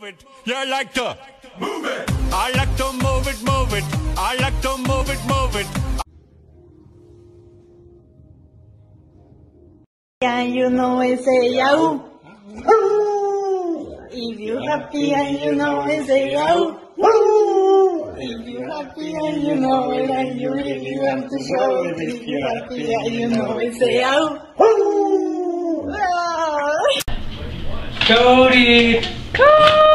move it. You like to move it. I like to move it, move it. I like to move it, move it. and you know I say yo. If you happy and you know I say yo. If you happy and you know it and you really want to show it. If you happy and you know I say yo. Ooh. Ah. Cody! Cody! Cody!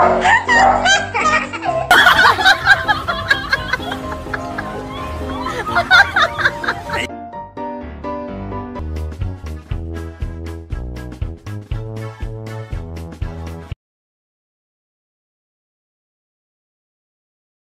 Ha ha ha!